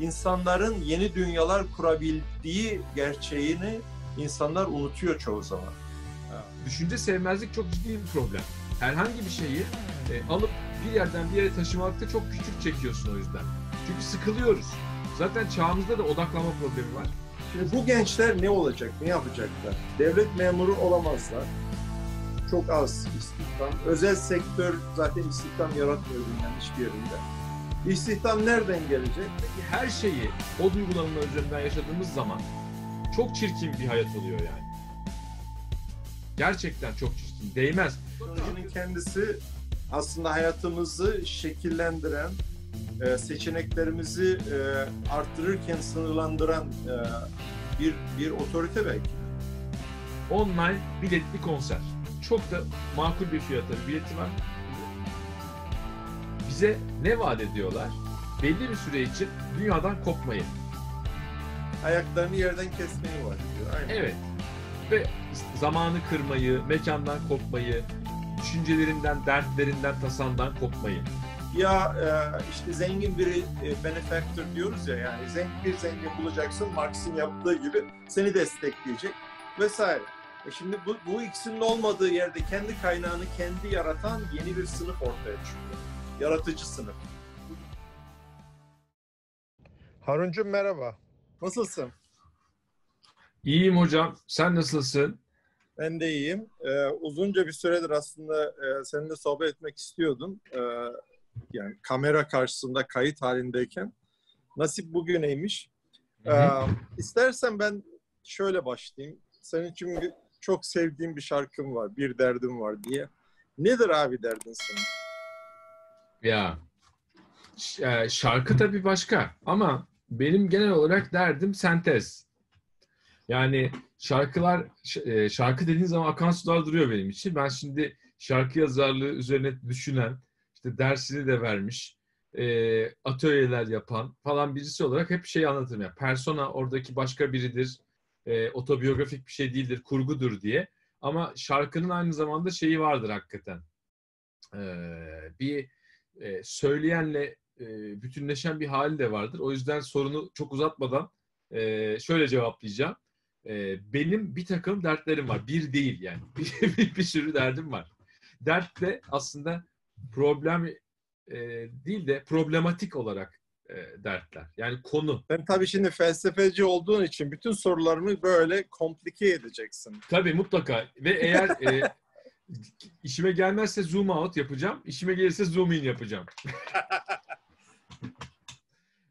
insanların yeni dünyalar kurabildiği gerçeğini insanlar unutuyor çoğu zaman. Düşünce sevmezlik çok ciddi bir problem. Herhangi bir şeyi e, alıp bir yerden bir yere taşımakta çok küçük çekiyorsun o yüzden. Çünkü sıkılıyoruz. Zaten çağımızda da odaklama problemi var. Şimdi bu gençler ne olacak, ne yapacaklar? Devlet memuru olamazlar. Çok az istihdam. Özel sektör zaten istihdam yaratmıyor dünyanın hiçbir yerinde. İstihdam nereden gelecek? Peki her şeyi o duygulanımlar üzerinden yaşadığımız zaman çok çirkin bir hayat oluyor yani. Gerçekten çok çirkin. Değmez. Teknolojinin kendisi aslında hayatımızı şekillendiren, e, seçeneklerimizi e, arttırırken sınırlandıran e, bir bir otorite belki. Online biletli konser. Çok da makul bir fiyata bir bileti var. Bize ne vaat ediyorlar? Belli bir süre için dünyadan kopmayı. Ayaklarını yerden kesmeyi var diyor. Aynen. Evet. Ve zamanı kırmayı, mekandan kopmayı, düşüncelerinden, dertlerinden, tasandan kopmayı. Ya e, işte zengin biri e, benefactor diyoruz ya yani zengin bir zengin bulacaksın Marx'ın yaptığı gibi seni destekleyecek vesaire. E şimdi bu, bu ikisinin olmadığı yerde kendi kaynağını kendi yaratan yeni bir sınıf ortaya çıkıyor. Yaratıcı sınıf. Haruncum merhaba. Nasılsın? İyiyim hocam. Sen nasılsın? Ben de iyiyim. Ee, uzunca bir süredir aslında e, seninle sohbet etmek istiyordum. Ee, yani kamera karşısında kayıt halindeyken. Nasip bugüneymiş. Ee, istersen ben şöyle başlayayım. Senin çünkü çok sevdiğim bir şarkım var. Bir derdim var diye. Nedir abi derdin senin? Ya e, şarkı tabii başka ama benim genel olarak derdim sentez. Yani şarkılar e, şarkı dediğin zaman akan sular duruyor benim için. Ben şimdi şarkı yazarlığı üzerine düşünen, işte dersini de vermiş, e, atölyeler yapan falan birisi olarak hep şey anlatırım. Yani persona oradaki başka biridir, e, otobiyografik bir şey değildir, kurgudur diye. Ama şarkının aynı zamanda şeyi vardır hakikaten. E, bir e, söyleyenle e, bütünleşen bir hali de vardır. O yüzden sorunu çok uzatmadan e, şöyle cevaplayacağım. E, benim bir takım dertlerim var. Bir değil yani. Bir, bir, bir sürü derdim var. Dert de aslında problem e, değil de problematik olarak e, dertler. Yani konu. Sen tabii şimdi felsefeci olduğun için bütün sorularımı böyle komplike edeceksin. Tabii mutlaka. Ve eğer e, işime gelmezse zoom out yapacağım. İşime gelirse zoom in yapacağım.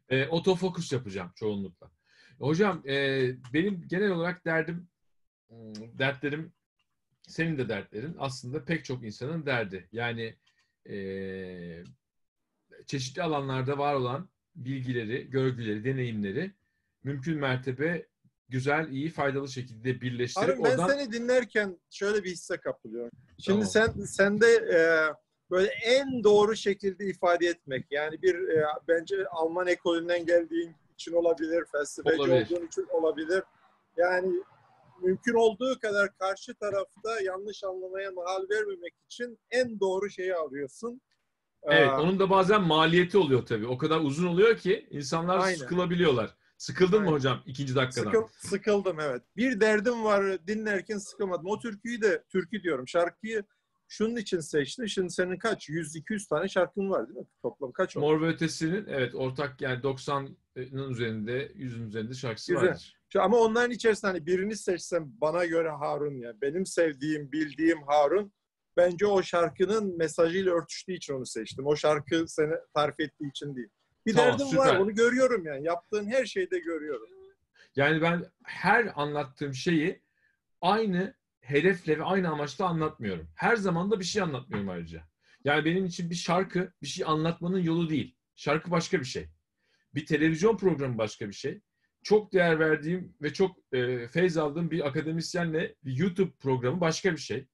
e, otofokus yapacağım çoğunlukla. Hocam e, benim genel olarak derdim, hmm, dertlerim, senin de dertlerin aslında pek çok insanın derdi. Yani e, çeşitli alanlarda var olan bilgileri, görgüleri, deneyimleri mümkün mertebe güzel, iyi, faydalı şekilde birleştirip Harun ben oradan... seni dinlerken şöyle bir hisse kapılıyorum. Şimdi Tamam. sen sende e, böyle en doğru şekilde ifade etmek. Yani bir e, bence Alman ekolünden geldiğin için olabilir, felsefeci Olabilir. olduğun için olabilir. Yani mümkün olduğu kadar karşı tarafta yanlış anlamaya mahal vermemek için en doğru şeyi arıyorsun. Evet, Ee, onun da bazen maliyeti oluyor tabii. O kadar uzun oluyor ki insanlar Aynen. sıkılabiliyorlar. Sıkıldın Aynen. mı hocam ikinci dakikadan? Sıkıl, sıkıldım evet. Bir derdim var dinlerken sıkılmadım. O türküyü de türkü diyorum. Şarkıyı şunun için seçtim. Şimdi senin kaç? 100-200 tane şarkın var değil mi? Toplam kaç oldu? Mor ve Ötesi'nin evet ortak yani 90'ın üzerinde 100'ün üzerinde şarkısı Güzel. vardır. Ama onların içerisinde hani birini seçsem bana göre Harun ya. Benim sevdiğim, bildiğim Harun. Bence o şarkının mesajıyla örtüştüğü için onu seçtim. O şarkı seni tarif ettiği için değil. Bir Tamam, derdim süper. var. Onu görüyorum yani. Yaptığın her şeyde görüyorum. Yani ben her anlattığım şeyi aynı hedefle ve aynı amaçla anlatmıyorum. Her zaman da bir şey anlatmıyorum ayrıca. Yani benim için bir şarkı bir şey anlatmanın yolu değil. Şarkı başka bir şey. Bir televizyon programı başka bir şey. Çok değer verdiğim ve çok e, feyz aldığım bir akademisyenle bir YouTube programı başka bir şey.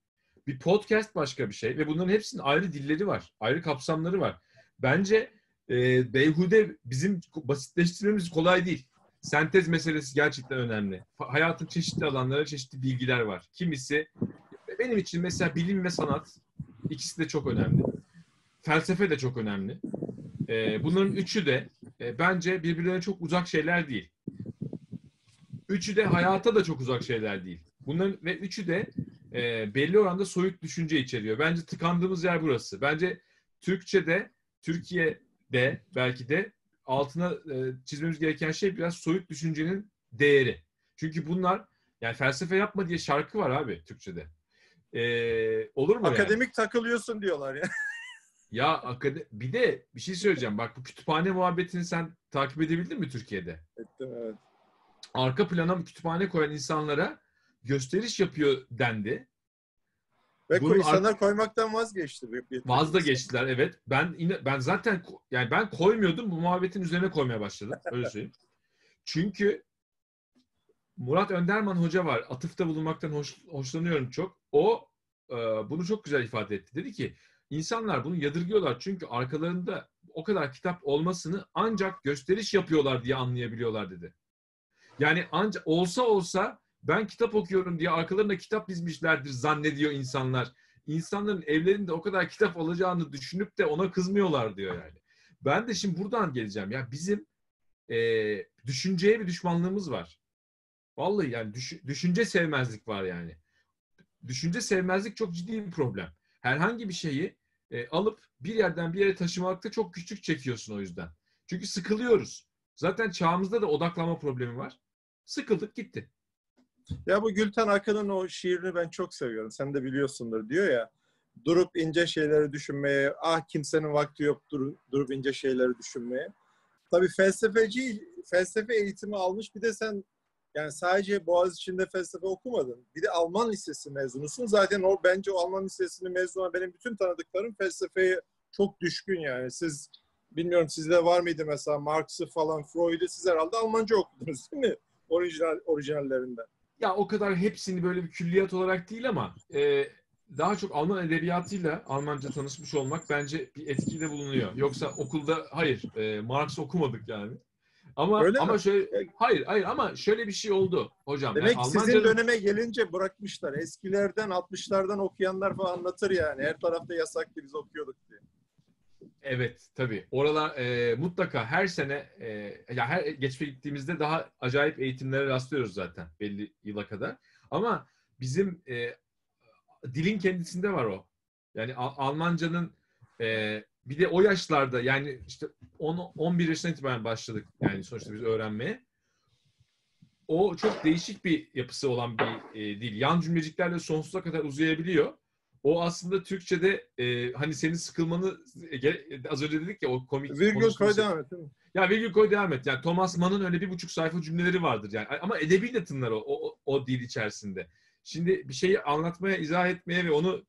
Bir podcast başka bir şey ve bunların hepsinin ayrı dilleri var, ayrı kapsamları var. Bence e, beyhude bizim basitleştirmemiz kolay değil. Sentez meselesi gerçekten önemli. Hayatın çeşitli alanlara çeşitli bilgiler var. Kimisi benim için mesela bilim ve sanat ikisi de çok önemli. Felsefe de çok önemli. E, bunların üçü de e, bence birbirlerine çok uzak şeyler değil. Üçü de hayata da çok uzak şeyler değil. Bunların ve üçü de e, belli oranda soyut düşünce içeriyor. Bence tıkandığımız yer burası. Bence Türkçe'de, Türkiye'de belki de altına e, çizmemiz gereken şey biraz soyut düşüncenin değeri. Çünkü bunlar yani felsefe yapma diye şarkı var abi Türkçe'de. E, olur mu Akademik yani? takılıyorsun diyorlar ya. Ya akade bir de bir şey söyleyeceğim. Bak bu kütüphane muhabbetini sen takip edebildin mi Türkiye'de? Ettim evet. Arka plana kütüphane koyan insanlara gösteriş yapıyor dendi. Ve Bunun insanlar koymaktan vazgeçti. Bir- Vazda geçtiler evet. Ben yine ben zaten yani ben koymuyordum bu muhabbetin üzerine koymaya başladım. Öyle söyleyeyim. Çünkü Murat Önderman hoca var. Atıfta bulunmaktan hoş, hoşlanıyorum çok. O e, bunu çok güzel ifade etti. Dedi ki insanlar bunu yadırgıyorlar çünkü arkalarında o kadar kitap olmasını ancak gösteriş yapıyorlar diye anlayabiliyorlar dedi. Yani ancak olsa olsa ben kitap okuyorum diye arkalarında kitap dizmişlerdir zannediyor insanlar. İnsanların evlerinde o kadar kitap alacağını düşünüp de ona kızmıyorlar diyor yani. Ben de şimdi buradan geleceğim. Ya bizim e, düşünceye bir düşmanlığımız var. Vallahi yani düş- düşünce sevmezlik var yani. Düşünce sevmezlik çok ciddi bir problem. Herhangi bir şeyi e, alıp bir yerden bir yere taşımakta çok güçlük çekiyorsun o yüzden. Çünkü sıkılıyoruz. Zaten çağımızda da odaklama problemi var. Sıkıldık gitti. Ya bu Gülten Akın'ın o şiirini ben çok seviyorum. Sen de biliyorsundur diyor ya. Durup ince şeyleri düşünmeye, ah kimsenin vakti yok dur, durup ince şeyleri düşünmeye. Tabii felsefeci, felsefe eğitimi almış bir de sen yani sadece Boğaziçi'nde felsefe okumadın. Bir de Alman lisesi mezunusun. Zaten o bence o Alman lisesini mezun olan benim bütün tanıdıklarım felsefeye çok düşkün yani. Siz bilmiyorum sizde var mıydı mesela Marx'ı falan Freud'u siz herhalde Almanca okudunuz değil mi? Orijinal, orijinallerinden. Ya o kadar hepsini böyle bir külliyat olarak değil ama e, daha çok Alman edebiyatıyla Almanca tanışmış olmak bence bir etkide bulunuyor. Yoksa okulda hayır e, Marx okumadık yani. Ama Öyle ama mi? şöyle hayır hayır ama şöyle bir şey oldu hocam. Demek Yani ki sizin döneme gelince bırakmışlar. Eskilerden, 60'lardan okuyanlar falan anlatır yani. Her tarafta yasaktı biz okuyorduk diye. Evet tabii. Oralar e, mutlaka her sene e, ya her geçme gittiğimizde daha acayip eğitimlere rastlıyoruz zaten belli yıla kadar. Ama bizim e, dilin kendisinde var o. Yani Al- Almancanın e, bir de o yaşlarda yani işte 10 11 yaşından itibaren başladık yani sonuçta biz öğrenmeye. O çok değişik bir yapısı olan bir e, dil. Yan cümleciklerle sonsuza kadar uzayabiliyor. O aslında Türkçe'de e, hani senin sıkılmanı e, ge- az önce dedik ya o komik Virgül koy devam et ya virgül koy devam et. Yani Thomas Mann'ın öyle bir buçuk sayfa cümleleri vardır yani. Ama edebiyle tınlar o, o, o dil içerisinde. Şimdi bir şeyi anlatmaya, izah etmeye ve onu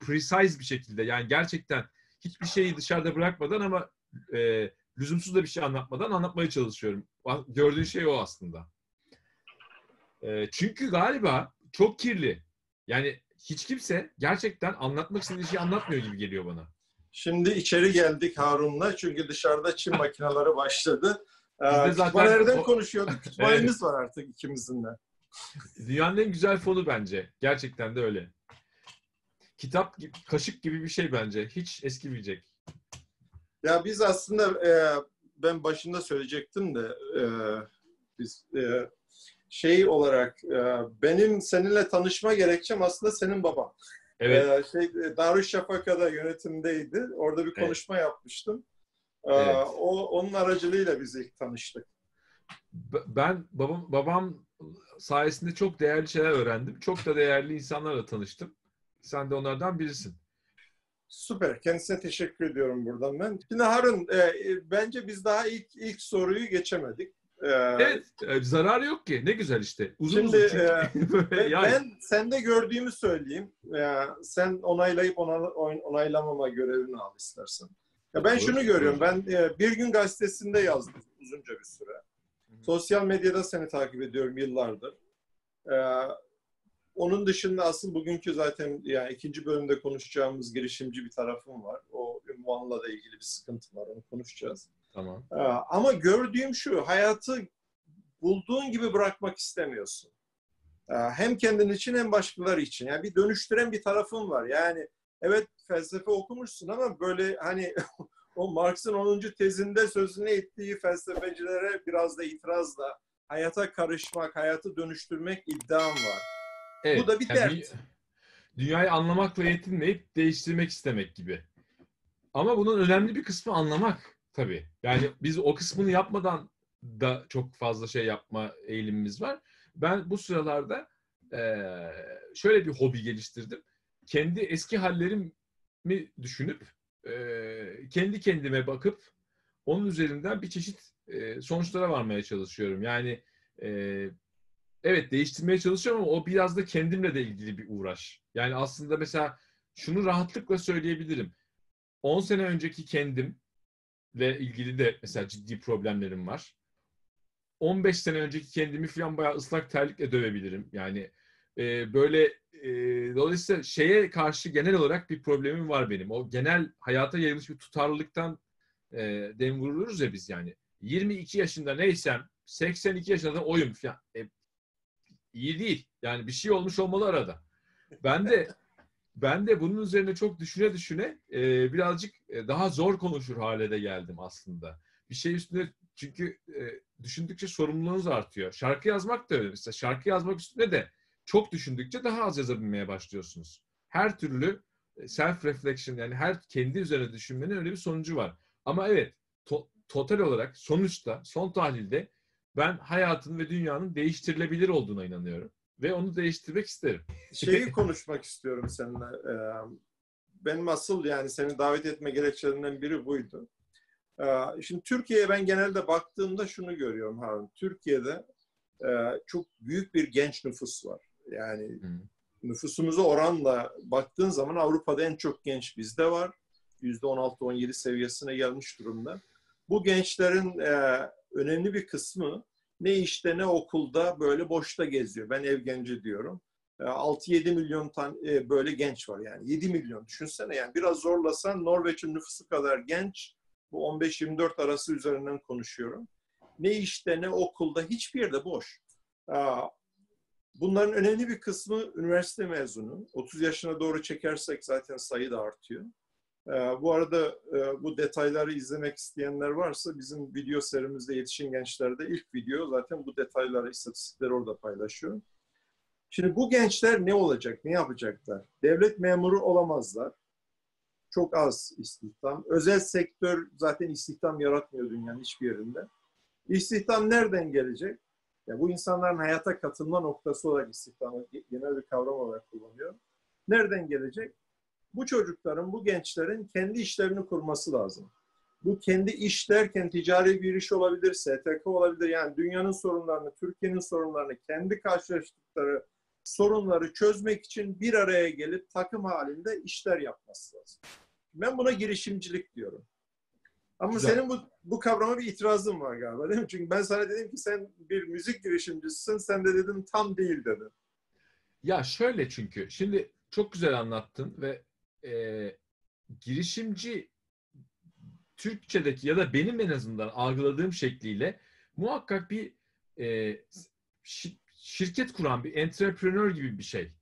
precise bir şekilde yani gerçekten hiçbir şeyi dışarıda bırakmadan ama e, lüzumsuz da bir şey anlatmadan anlatmaya çalışıyorum. Gördüğün şey o aslında. E, çünkü galiba çok kirli. Yani hiç kimse gerçekten anlatmak istediği şeyi anlatmıyor gibi geliyor bana. Şimdi içeri geldik Harun'la. Çünkü dışarıda çim makineleri başladı. Ee, zaten- o- konuşuyorduk. Kütüphanemiz var artık ikimizin de. Dünyanın en güzel fonu bence. Gerçekten de öyle. Kitap gibi, kaşık gibi bir şey bence. Hiç eskimeyecek. Ya biz aslında e, ben başında söyleyecektim de e, biz e, şey olarak e, benim seninle tanışma gerekçem aslında senin baban. Evet. Ee, şey, e, Darüşşafaka'da yönetimdeydi. Orada bir Evet. konuşma yapmıştım. Ee, Evet. O onun aracılığıyla biz ilk tanıştık. Ben babam babam sayesinde çok değerli şeyler öğrendim. Çok da değerli insanlarla tanıştım. Sen de onlardan birisin. Süper. Kendisine teşekkür ediyorum buradan ben. Şimdi Harun, e, e, bence biz daha ilk ilk soruyu geçemedik. Ee, Evet, e, zararı yok ki. Ne güzel işte. Uzun Şimdi, uzun e, Ben, yani. ben sende gördüğümü söyleyeyim. Ee, sen onaylayıp ona- on- onaylamama görevini al istersen. Ya ben şunu görüyorum. Ben e, bir gün gazetesinde yazdım uzunca bir süre. Sosyal medyada seni takip ediyorum yıllardır. Ee, onun dışında asıl bugünkü zaten yani ikinci bölümde konuşacağımız girişimci bir tarafım var. O ünvanla da ilgili bir sıkıntı var. Onu konuşacağız. Tamam. Ee, ama gördüğüm şu, hayatı bulduğun gibi bırakmak istemiyorsun. Ee, hem kendin için hem başkaları için. Yani bir dönüştüren bir tarafın var. Yani evet felsefe okumuşsun ama böyle hani o Marx'ın 10. tezinde sözünü ettiği felsefecilere biraz da itirazla hayata karışmak, hayatı dönüştürmek iddiam var. Evet, Bu da bir yani dert. dü- Dünyayı anlamakla yetinmeyip değiştirmek istemek gibi. Ama bunun önemli bir kısmı anlamak tabii. Yani biz o kısmını yapmadan da çok fazla şey yapma eğilimimiz var. Ben bu sıralarda şöyle bir hobi geliştirdim. Kendi eski hallerimi düşünüp kendi kendime bakıp onun üzerinden bir çeşit sonuçlara varmaya çalışıyorum. Yani evet değiştirmeye çalışıyorum ama o biraz da kendimle de ilgili bir uğraş. Yani aslında mesela şunu rahatlıkla söyleyebilirim. 10 sene önceki kendimle ilgili de mesela ciddi problemlerim var. 15 sene önceki kendimi falan bayağı ıslak terlikle dövebilirim. Yani e, böyle e, dolayısıyla şeye karşı genel olarak bir problemim var benim. O genel hayata yayılmış bir tutarlılıktan e, dem vururuz ya biz yani. 22 yaşında neysem 82 yaşında da oyum falan. E, iyi değil. Yani bir şey olmuş olmalı arada. Ben de ben de bunun üzerine çok düşüne düşüne e, birazcık e, daha zor konuşur hale de geldim aslında. Bir şey üstüne çünkü e, düşündükçe sorumluluğunuz artıyor. Şarkı yazmak da öyle. Mesela şarkı yazmak üstüne de çok düşündükçe daha az yazabilmeye başlıyorsunuz. Her türlü self reflection yani her kendi üzerine düşünmenin öyle bir sonucu var. Ama evet to- total olarak sonuçta son tahlilde ben hayatın ve dünyanın değiştirilebilir olduğuna inanıyorum. Ve onu değiştirmek isterim. Şeyi konuşmak istiyorum seninle. Ee, Benim asıl yani seni davet etme gerekçelerinden biri buydu. Ee, Şimdi Türkiye'ye ben genelde baktığımda şunu görüyorum Harun. Türkiye'de e, çok büyük bir genç nüfus var. Yani Hı. nüfusumuza oranla baktığın zaman Avrupa'da en çok genç bizde var. %16-17 seviyesine gelmiş durumda. Bu gençlerin e, önemli bir kısmı ne işte ne okulda böyle boşta geziyor. Ben ev genci diyorum. E, 6-7 milyon tane e, böyle genç var yani. 7 milyon düşünsene yani biraz zorlasan Norveç'in nüfusu kadar genç bu 15-24 arası üzerinden konuşuyorum. Ne işte ne okulda hiçbir yerde boş. Bunların önemli bir kısmı üniversite mezunu. 30 yaşına doğru çekersek zaten sayı da artıyor. Ee, bu arada e, bu detayları izlemek isteyenler varsa bizim video serimizde yetişin gençlerde ilk video zaten bu detayları, istatistikleri orada paylaşıyor. Şimdi bu gençler ne olacak, ne yapacaklar? Devlet memuru olamazlar. Çok az istihdam. Özel sektör zaten istihdam yaratmıyor dünyanın hiçbir yerinde. İstihdam nereden gelecek? Ya bu insanların hayata katılma noktası olarak istihdamı genel bir kavram olarak kullanıyor. Nereden gelecek? Bu çocukların, bu gençlerin kendi işlerini kurması lazım. Bu kendi iş derken ticari bir iş olabilir, STK olabilir. Yani dünyanın sorunlarını, Türkiye'nin sorunlarını, kendi karşılaştıkları sorunları çözmek için bir araya gelip takım halinde işler yapması lazım. Ben buna girişimcilik diyorum. Ama Güzel. senin bu, bu kavrama bir itirazın var galiba değil mi? Çünkü ben sana dedim ki sen bir müzik girişimcisisin, sen de dedin tam değil dedin. Ya şöyle çünkü şimdi çok güzel anlattın ve e, girişimci Türkçedeki ya da benim en azından algıladığım şekliyle muhakkak bir e, şi- şirket kuran bir entrepreneur gibi bir şey.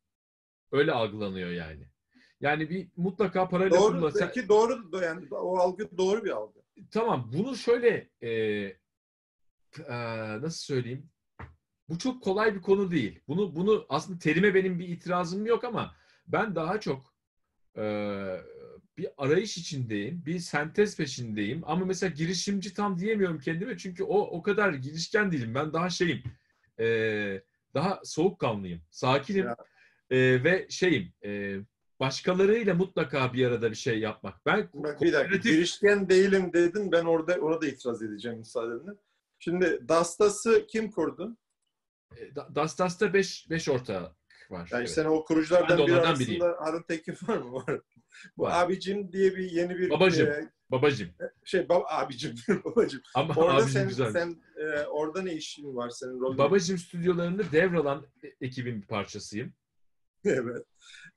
Öyle algılanıyor yani. Yani bir mutlaka parayla Doğru, kurulsa- belki doğru, yani o algı doğru bir algı. Tamam bunu şöyle e, e, nasıl söyleyeyim? Bu çok kolay bir konu değil. Bunu bunu aslında terime benim bir itirazım yok ama ben daha çok e, bir arayış içindeyim, bir sentez peşindeyim. Ama mesela girişimci tam diyemiyorum kendime çünkü o o kadar girişken değilim. Ben daha şeyim, e, daha soğukkanlıyım, sakinim e, ve şeyim. E, başkalarıyla mutlaka bir arada bir şey yapmak. Ben Bak bir dakika, girişken değilim dedin, ben orada orada itiraz edeceğim müsaadenle. Şimdi Dastas'ı kim kurdu? E, Da- Dastas'ta 5 5 ortak var. Yani Evet. sen o kuruculardan biri arasında biriyim. Harun Tekin var mı? Var. Bu Var. abicim diye bir yeni bir Babacım. e, Babacım. şey bab, abicim babacım. Ama Orada abicim sen, güzel. sen e, orada ne işin var senin rolün? Babacım stüdyolarında devralan e- ekibin bir parçasıyım. evet.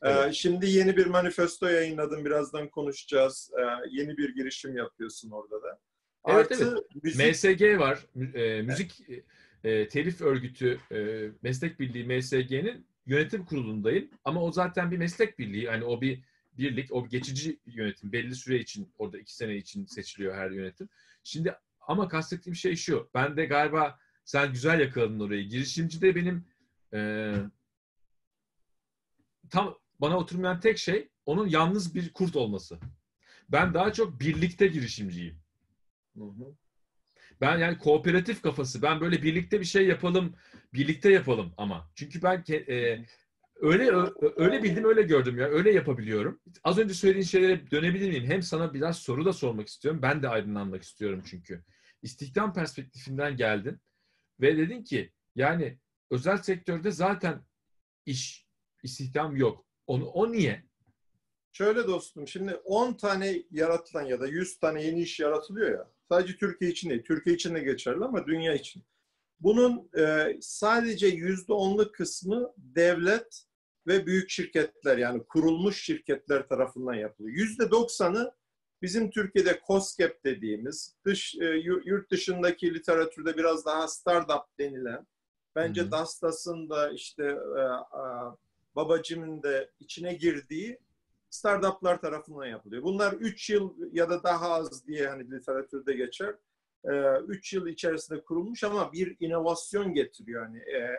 Evet. Ee, şimdi yeni bir manifesto yayınladın. Birazdan konuşacağız. Ee, yeni bir girişim yapıyorsun orada da. Evet, Artı müzik MSG var. E, müzik e, Telif Örgütü e, Meslek Birliği MSG'nin yönetim kurulundayım. Ama o zaten bir meslek birliği. Yani o bir birlik, o geçici yönetim belli süre için orada iki sene için seçiliyor her yönetim. Şimdi ama kastettiğim şey şu. Ben de galiba sen güzel yakaladın orayı. Girişimci de benim e, tam bana oturmayan tek şey onun yalnız bir kurt olması. Ben daha çok birlikte girişimciyim. Hı hı. Ben yani kooperatif kafası. Ben böyle birlikte bir şey yapalım, birlikte yapalım ama. Çünkü ben e, öyle öyle bildim, öyle gördüm ya. Öyle yapabiliyorum. Az önce söylediğin şeylere dönebilir miyim? Hem sana biraz soru da sormak istiyorum. Ben de aydınlanmak istiyorum çünkü. İstihdam perspektifinden geldin ve dedin ki yani özel sektörde zaten iş, istihdam yok. Onu, o niye? Şöyle dostum, şimdi 10 tane yaratılan ya da 100 tane yeni iş yaratılıyor ya. Sadece Türkiye için değil, Türkiye için de geçerli ama dünya için. Bunun e, sadece yüzde onluk kısmı devlet ve büyük şirketler yani kurulmuş şirketler tarafından yapılıyor. Yüzde doksanı bizim Türkiye'de COSGAP dediğimiz dış e, yurt dışındaki literatürde biraz daha startup denilen bence hı Dastas'ın da işte e, e, babacımın da içine girdiği startuplar tarafından yapılıyor. Bunlar 3 yıl ya da daha az diye hani literatürde geçer. 3 ee, yıl içerisinde kurulmuş ama bir inovasyon getiriyor. Yani e,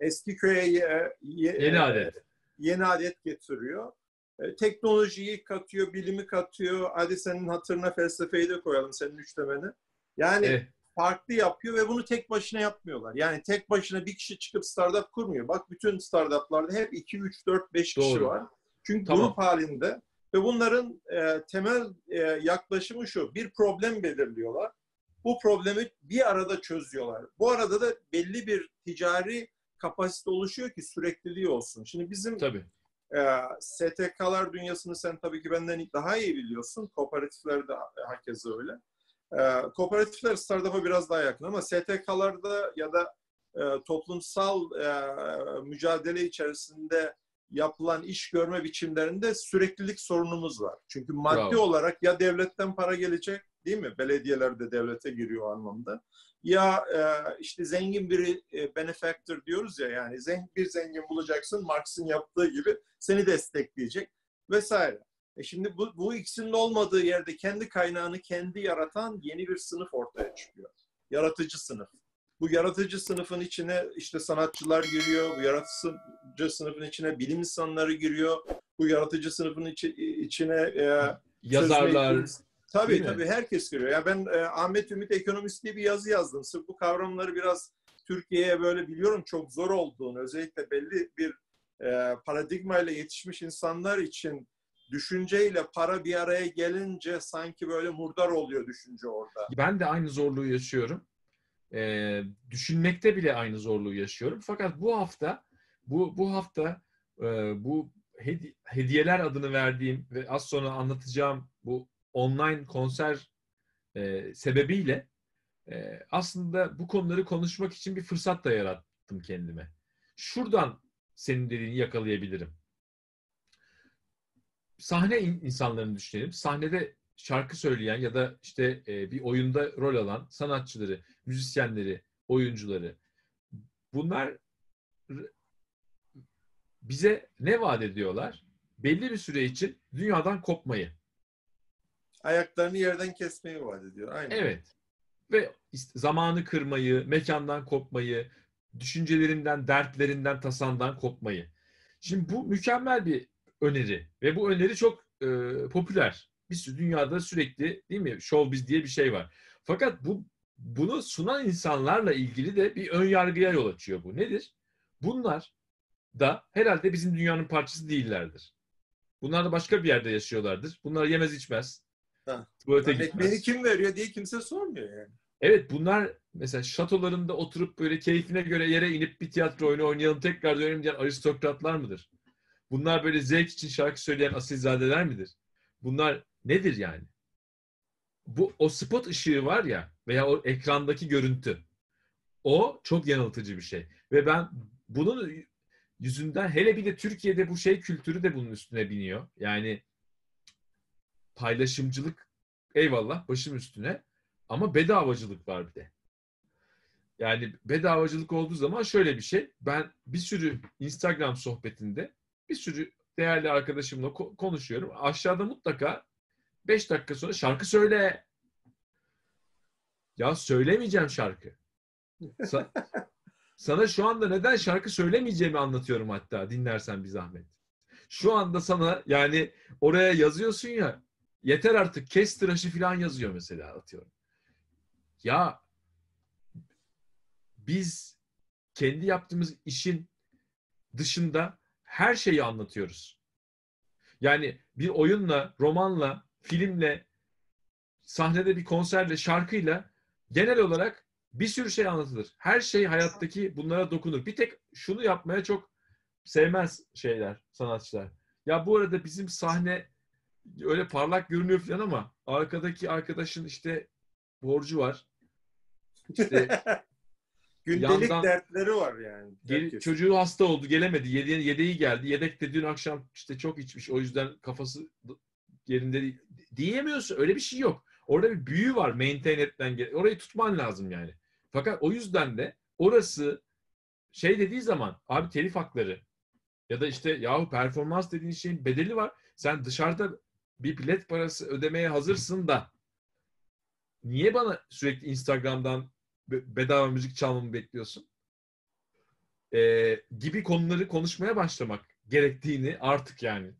eski köye yeni adet yeni adet getiriyor. E, teknolojiyi katıyor, bilimi katıyor. Hadi senin hatırına felsefeyi de koyalım senin üçlemeni. Yani evet. farklı yapıyor ve bunu tek başına yapmıyorlar. Yani tek başına bir kişi çıkıp startup kurmuyor. Bak bütün startuplarda hep 2, 3, 4, 5 kişi var. Çünkü tamam. grup halinde ve bunların e, temel e, yaklaşımı şu. Bir problem belirliyorlar. Bu problemi bir arada çözüyorlar. Bu arada da belli bir ticari kapasite oluşuyor ki sürekliliği olsun. Şimdi bizim tabii. E, STK'lar dünyasını sen tabii ki benden daha iyi biliyorsun. Kooperatifler de herkese öyle. E, kooperatifler startup'a biraz daha yakın ama STK'larda ya da e, toplumsal e, mücadele içerisinde yapılan iş görme biçimlerinde süreklilik sorunumuz var. Çünkü maddi Bravo. olarak ya devletten para gelecek değil mi? Belediyeler de devlete giriyor anlamda. Ya e, işte zengin biri e, benefactor diyoruz ya yani zengin bir zengin bulacaksın Marx'ın yaptığı gibi seni destekleyecek vesaire. E şimdi bu, bu ikisinin olmadığı yerde kendi kaynağını kendi yaratan yeni bir sınıf ortaya çıkıyor. Yaratıcı sınıf bu yaratıcı sınıfın içine işte sanatçılar giriyor, bu yaratıcı sınıfın içine bilim insanları giriyor, bu yaratıcı sınıfın içi, içine e, yazarlar. Tabii tabii herkes giriyor. Yani ben e, Ahmet Ümit Ekonomist diye bir yazı yazdım. Sırf bu kavramları biraz Türkiye'ye böyle biliyorum çok zor olduğunu, özellikle belli bir e, paradigma ile yetişmiş insanlar için düşünceyle para bir araya gelince sanki böyle murdar oluyor düşünce orada. Ben de aynı zorluğu yaşıyorum e, düşünmekte bile aynı zorluğu yaşıyorum. Fakat bu hafta bu bu hafta e, bu hedi hediyeler adını verdiğim ve az sonra anlatacağım bu online konser e, sebebiyle e, aslında bu konuları konuşmak için bir fırsat da yarattım kendime. Şuradan senin dediğini yakalayabilirim. Sahne insanlarını düşünelim. Sahnede şarkı söyleyen ya da işte e, bir oyunda rol alan sanatçıları, müzisyenleri, oyuncuları bunlar bize ne vaat ediyorlar? Belli bir süre için dünyadan kopmayı. Ayaklarını yerden kesmeyi vaat ediyor. Aynen. Evet. Ve zamanı kırmayı, mekandan kopmayı, düşüncelerinden, dertlerinden, tasandan kopmayı. Şimdi bu mükemmel bir öneri ve bu öneri çok e, popüler bir dünyada sürekli değil mi showbiz diye bir şey var. Fakat bu bunu sunan insanlarla ilgili de bir ön yargıya yol açıyor bu. Nedir? Bunlar da herhalde bizim dünyanın parçası değillerdir. Bunlar da başka bir yerde yaşıyorlardır. Bunlar yemez içmez. Ha. Tuvalete gitmez. Beni kim veriyor diye kimse sormuyor yani. Evet bunlar mesela şatolarında oturup böyle keyfine göre yere inip bir tiyatro oyunu oynayalım tekrar dönelim diyen aristokratlar mıdır? Bunlar böyle zevk için şarkı söyleyen asilzadeler midir? Bunlar nedir yani? Bu o spot ışığı var ya veya o ekrandaki görüntü. O çok yanıltıcı bir şey. Ve ben bunun yüzünden hele bir de Türkiye'de bu şey kültürü de bunun üstüne biniyor. Yani paylaşımcılık eyvallah başım üstüne ama bedavacılık var bir de. Yani bedavacılık olduğu zaman şöyle bir şey. Ben bir sürü Instagram sohbetinde bir sürü değerli arkadaşımla ko- konuşuyorum. Aşağıda mutlaka 5 dakika sonra şarkı söyle. Ya söylemeyeceğim şarkı. Sa- sana şu anda neden şarkı söylemeyeceğimi anlatıyorum hatta dinlersen bir zahmet. Şu anda sana yani oraya yazıyorsun ya yeter artık kes tıraşı falan yazıyor mesela atıyorum. Ya biz kendi yaptığımız işin dışında her şeyi anlatıyoruz. Yani bir oyunla, romanla, filmle, sahnede bir konserle, şarkıyla genel olarak bir sürü şey anlatılır. Her şey hayattaki bunlara dokunur. Bir tek şunu yapmaya çok sevmez şeyler, sanatçılar. Ya bu arada bizim sahne öyle parlak görünüyor falan ama arkadaki arkadaşın işte borcu var. İşte Gündelik Yandan- dertleri var yani. Herkesin. çocuğu hasta oldu gelemedi. Yede, yedeği geldi. Yedek de dün akşam işte çok içmiş. O yüzden kafası yerinde değil. Diyemiyorsun. Öyle bir şey yok. Orada bir büyü var. Maintain etmen. Orayı tutman lazım yani. Fakat o yüzden de orası şey dediği zaman abi telif hakları ya da işte yahu performans dediğin şeyin bedeli var. Sen dışarıda bir bilet parası ödemeye hazırsın da niye bana sürekli Instagram'dan be- bedava müzik çalmamı bekliyorsun? Ee, gibi konuları konuşmaya başlamak gerektiğini artık yani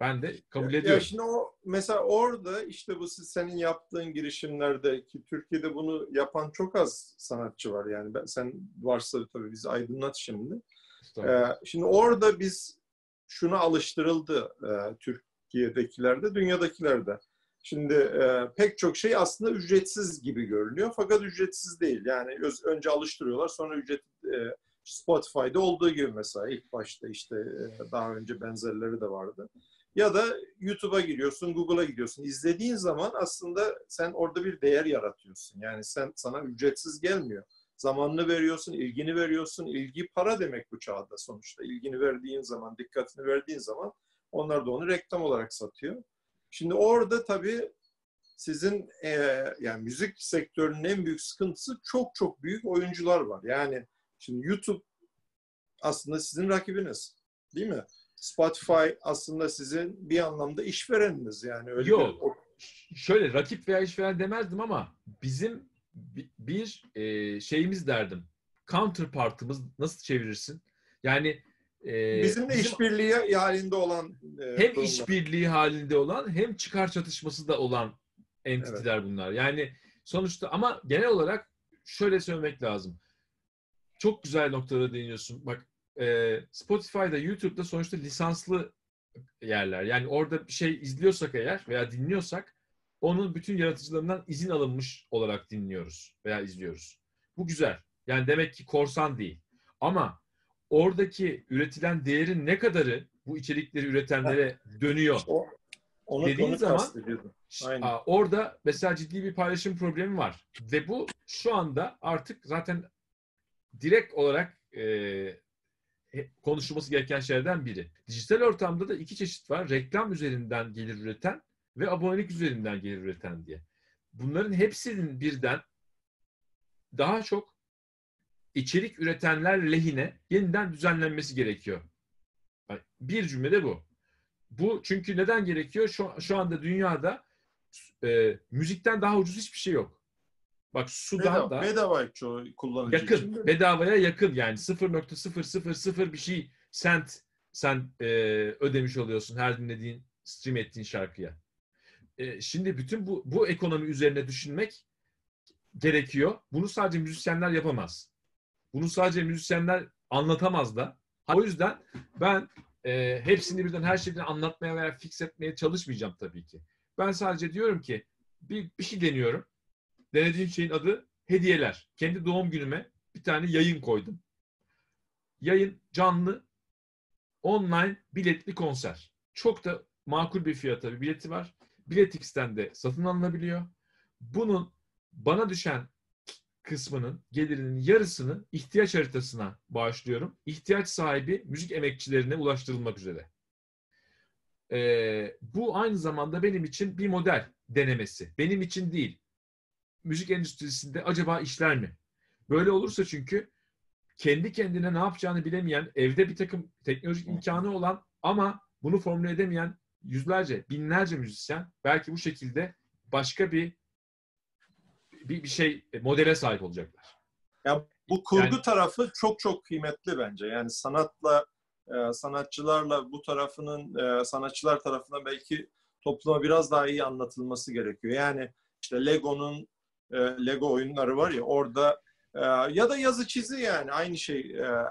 ben de kabul Ya ediyorum. şimdi o mesela orada işte bu senin yaptığın girişimlerde ki Türkiye'de bunu yapan çok az sanatçı var yani ben, sen varsa tabii bizi aydınlat şimdi. Ee, şimdi orada biz şuna alıştırıldı e, Türkiye'dekilerde, dünyadakilerde. Şimdi e, pek çok şey aslında ücretsiz gibi görünüyor fakat ücretsiz değil. Yani öz- önce alıştırıyorlar sonra ücret e, Spotify'da olduğu gibi mesela ilk başta işte e, daha önce benzerleri de vardı. Ya da YouTube'a giriyorsun, Google'a gidiyorsun. İzlediğin zaman aslında sen orada bir değer yaratıyorsun. Yani sen sana ücretsiz gelmiyor. Zamanını veriyorsun, ilgini veriyorsun. İlgi para demek bu çağda sonuçta. İlgini verdiğin zaman, dikkatini verdiğin zaman onlar da onu reklam olarak satıyor. Şimdi orada tabii sizin e, yani müzik sektörünün en büyük sıkıntısı çok çok büyük oyuncular var. Yani şimdi YouTube aslında sizin rakibiniz. Değil mi? Spotify aslında sizin bir anlamda işvereniniz yani öyle Yok. bir Şöyle rakip veya işveren demezdim ama bizim bi- bir e, şeyimiz derdim. Counterpart'ımız nasıl çevirirsin? Yani e, bizimle bizim işbirliği halinde olan e, hem kurumlar. işbirliği halinde olan hem çıkar çatışması da olan entiteler bunlar. Yani sonuçta ama genel olarak şöyle söylemek lazım. Çok güzel noktalara değiniyorsun. Bak e, Spotify'da, YouTube'da sonuçta lisanslı yerler. Yani orada bir şey izliyorsak eğer veya dinliyorsak onun bütün yaratıcılarından izin alınmış olarak dinliyoruz veya izliyoruz. Bu güzel. Yani demek ki korsan değil. Ama oradaki üretilen değerin ne kadarı bu içerikleri üretenlere dönüyor? O, onu, Dediğin onu zaman-. Aynen. Orada mesela ciddi bir paylaşım problemi var. Ve bu şu anda artık zaten direkt olarak e, konuşulması gereken şeylerden biri. Dijital ortamda da iki çeşit var. Reklam üzerinden gelir üreten ve abonelik üzerinden gelir üreten diye. Bunların hepsinin birden daha çok içerik üretenler lehine yeniden düzenlenmesi gerekiyor. Bir cümlede bu. Bu çünkü neden gerekiyor? Şu, şu anda dünyada e, müzikten daha ucuz hiçbir şey yok. Bak sudan Bedava, da bedava kullanıcı için yakın, de. bedavaya yakın yani 0.000 bir şey sent sen e, ödemiş oluyorsun her dinlediğin, stream ettiğin şarkıya. E, şimdi bütün bu bu ekonomi üzerine düşünmek gerekiyor. Bunu sadece müzisyenler yapamaz. Bunu sadece müzisyenler anlatamaz da. O yüzden ben e, hepsini birden her şeyden anlatmaya veya fix etmeye çalışmayacağım tabii ki. Ben sadece diyorum ki bir, bir şey deniyorum. Denediğim şeyin adı hediyeler. Kendi doğum günüme bir tane yayın koydum. Yayın canlı online biletli konser. Çok da makul bir fiyata bir bileti var. Biletix'ten de satın alınabiliyor. Bunun bana düşen kısmının gelirinin yarısını ihtiyaç haritasına bağışlıyorum. İhtiyaç sahibi müzik emekçilerine ulaştırılmak üzere. Ee, bu aynı zamanda benim için bir model denemesi. Benim için değil. Müzik endüstrisinde acaba işler mi? Böyle olursa çünkü kendi kendine ne yapacağını bilemeyen, evde bir takım teknolojik imkanı olan ama bunu formüle edemeyen yüzlerce, binlerce müzisyen belki bu şekilde başka bir bir, bir şey e, modele sahip olacaklar. Ya bu kurgu Yani- tarafı çok çok kıymetli bence. Yani sanatla e, sanatçılarla bu tarafının e, sanatçılar tarafından belki topluma biraz daha iyi anlatılması gerekiyor. Yani işte Lego'nun e, Lego oyunları var ya orada e, ya da yazı çizi yani aynı şey. E,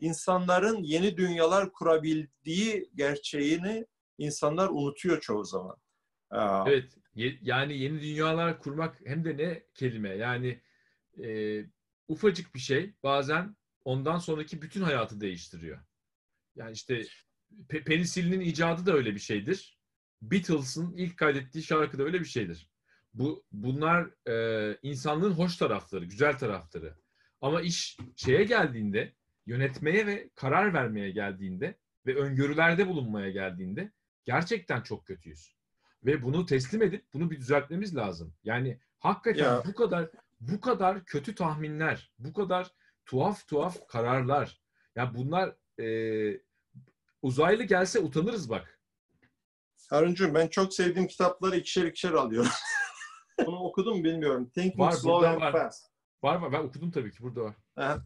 insanların yeni dünyalar kurabildiği gerçeğini insanlar unutuyor çoğu zaman. E, Evet, ye- yani yeni dünyalar kurmak hem de ne kelime. Yani e, ufacık bir şey bazen ondan sonraki bütün hayatı değiştiriyor. Yani işte pe- penisilinin icadı da öyle bir şeydir. Beatles'ın ilk kaydettiği şarkı da öyle bir şeydir. Bu bunlar e, insanlığın hoş tarafları, güzel tarafları. Ama iş şeye geldiğinde, yönetmeye ve karar vermeye geldiğinde ve öngörülerde bulunmaya geldiğinde gerçekten çok kötüyüz. Ve bunu teslim edip bunu bir düzeltmemiz lazım. Yani hakikaten Ya. bu kadar bu kadar kötü tahminler, bu kadar tuhaf tuhaf kararlar. Ya bunlar e, uzaylı gelse utanırız bak. Haruncuğum ben çok sevdiğim kitapları ikişer ikişer alıyorum. Bunu okudum bilmiyorum. Thinking Var, Slow and var. Fast. Var mı? Ben okudum tabii ki burada var. Ha,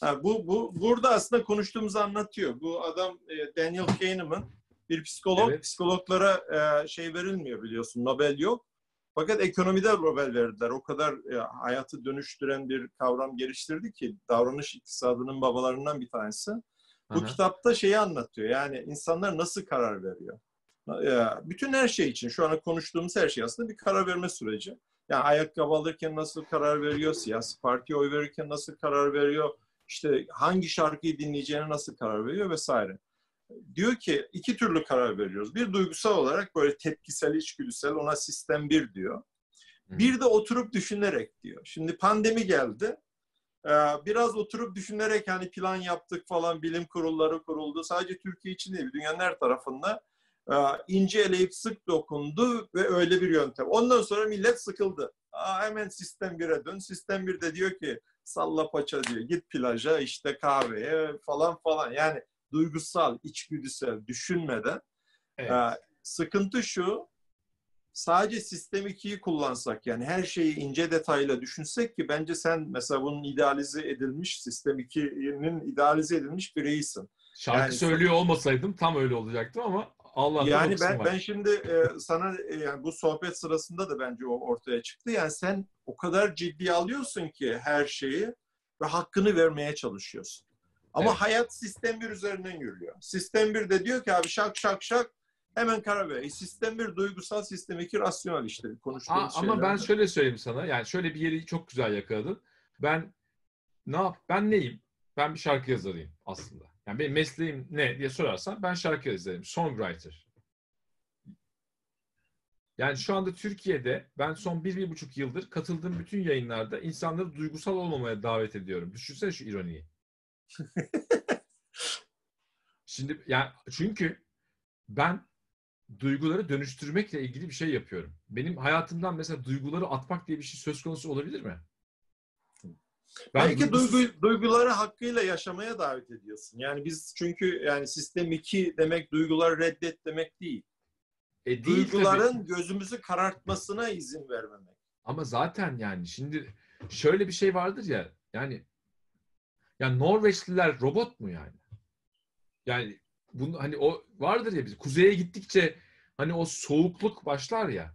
ha, bu, bu burada aslında konuştuğumuzu anlatıyor. Bu adam e, Daniel Kahneman bir psikolog. Evet. Psikologlara e, şey verilmiyor biliyorsun. Nobel yok. Fakat ekonomide Nobel verdiler. O kadar e, hayatı dönüştüren bir kavram geliştirdi ki davranış iktisadının babalarından bir tanesi. Bu Aha. kitapta şeyi anlatıyor. Yani insanlar nasıl karar veriyor? Bütün her şey için şu ana konuştuğumuz her şey aslında bir karar verme süreci. Yani ayakkabı alırken nasıl karar veriyor, siyasi partiye oy verirken nasıl karar veriyor, işte hangi şarkıyı dinleyeceğine nasıl karar veriyor vesaire. Diyor ki iki türlü karar veriyoruz. Bir duygusal olarak böyle tepkisel, içgüdüsel ona sistem bir diyor. Bir de oturup düşünerek diyor. Şimdi pandemi geldi. Ee, Biraz oturup düşünerek hani plan yaptık falan bilim kurulları kuruldu. Sadece Türkiye için değil, dünyanın her tarafında ince eleyip sık dokundu ve öyle bir yöntem. Ondan sonra millet sıkıldı. Aa, hemen sistem 1'e dön. Sistem 1 de diyor ki salla paça diyor. Git plaja işte kahveye falan falan. Yani duygusal, içgüdüsel düşünmeden. Evet. Ee, sıkıntı şu sadece sistem 2'yi kullansak yani her şeyi ince detayla düşünsek ki bence sen mesela bunun idealize edilmiş sistem 2'nin idealize edilmiş bireyisin. Şarkı yani- söylüyor olmasaydım tam öyle olacaktım ama Allah'tan Yani ben var. ben şimdi e, sana e, yani bu sohbet sırasında da bence o ortaya çıktı. Yani sen o kadar ciddiye alıyorsun ki her şeyi ve hakkını vermeye çalışıyorsun. Ama Evet. hayat sistem bir üzerinden yürüyor. Sistem bir de diyor ki abi şak şak şak hemen karar ver. E, sistem bir duygusal, sistem iki rasyonel işte konuştuğumuz ama ben şeyler. şöyle söyleyeyim sana. Yani şöyle bir yeri çok güzel yakaladın. Ben ne yap? Ben neyim? Ben bir şarkı yazarıyım aslında. Yani benim mesleğim ne diye sorarsan ben şarkı yazarıyım. Songwriter. Yani şu anda Türkiye'de ben son bir, bir buçuk yıldır katıldığım bütün yayınlarda insanları duygusal olmamaya davet ediyorum. Düşünsene şu ironiyi. Şimdi yani çünkü ben duyguları dönüştürmekle ilgili bir şey yapıyorum. Benim hayatımdan mesela duyguları atmak diye bir şey söz konusu olabilir mi? Belki duygu, duyguları hakkıyla yaşamaya davet ediyorsun. Yani biz çünkü yani sistem 2 demek duyguları reddet demek değil. E, değil Duyguların tabii. gözümüzü karartmasına izin vermemek. Ama zaten yani şimdi şöyle bir şey vardır ya yani ya Norveçliler robot mu yani? Yani bunu hani o vardır ya biz kuzeye gittikçe hani o soğukluk başlar ya.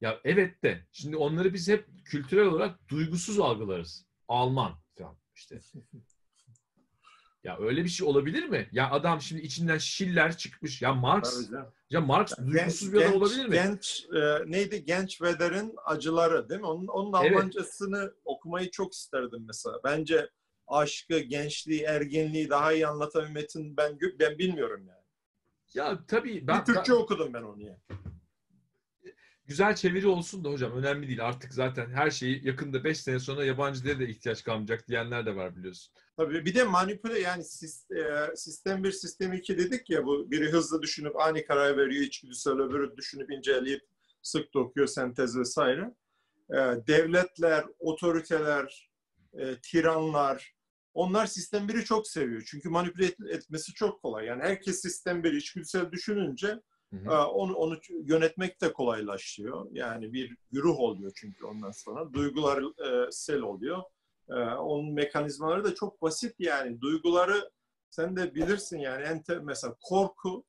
Ya evet de şimdi onları biz hep kültürel olarak duygusuz algılarız. Alman falan işte. Ya öyle bir şey olabilir mi? Ya adam şimdi içinden Schiller çıkmış. Ya Marx, ya Marx duygusuz bir adam olabilir mi? Genç e, neydi? Genç Weder'in acıları değil mi? Onun, onun Evet. Almancasını okumayı çok isterdim mesela. Bence aşkı, gençliği, ergenliği daha iyi anlatan bir metin ben ben bilmiyorum yani. Ya tabii ben, bir Türkçe ben- okudum ben onu yani. Güzel çeviri olsun da hocam önemli değil. Artık zaten her şeyi yakında 5 sene sonra yabancı dile de ihtiyaç kalmayacak diyenler de var biliyorsun. Tabii bir de manipüle yani e, sistem bir sistem iki dedik ya bu biri hızlı düşünüp ani karar veriyor içgüdüsel öbürü düşünüp inceleyip sık dokuyor sentez vesaire. E, devletler, otoriteler, e, tiranlar Onlar sistem 1'i çok seviyor. Çünkü manipüle etmesi çok kolay. Yani herkes sistem 1'i içgüdüsel düşününce hı onu, onu yönetmek de kolaylaşıyor. Yani bir güruh oluyor çünkü ondan sonra. Duygular e, sel oluyor. E, onun mekanizmaları da çok basit yani. Duyguları sen de bilirsin yani en te, mesela korku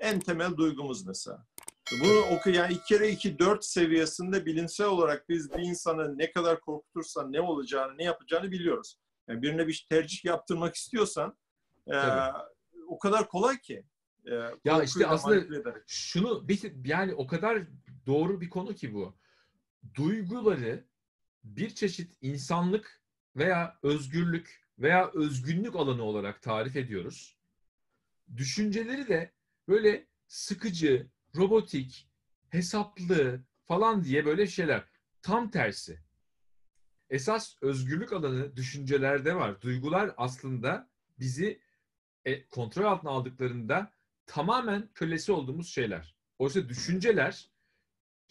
en temel duygumuz mesela. Bunu oku yani 2 kere 2 4 seviyesinde bilimsel olarak biz bir insanı ne kadar korkutursan ne olacağını, ne yapacağını biliyoruz. Yani birine bir tercih yaptırmak istiyorsan e, o kadar kolay ki. E, ya işte aslında şunu bir, yani o kadar doğru bir konu ki bu. Duyguları bir çeşit insanlık veya özgürlük veya özgünlük alanı olarak tarif ediyoruz. Düşünceleri de böyle sıkıcı, robotik, hesaplı falan diye böyle şeyler. Tam tersi. Esas özgürlük alanı düşüncelerde var. Duygular aslında bizi e, kontrol altına aldıklarında tamamen kölesi olduğumuz şeyler. Oysa düşünceler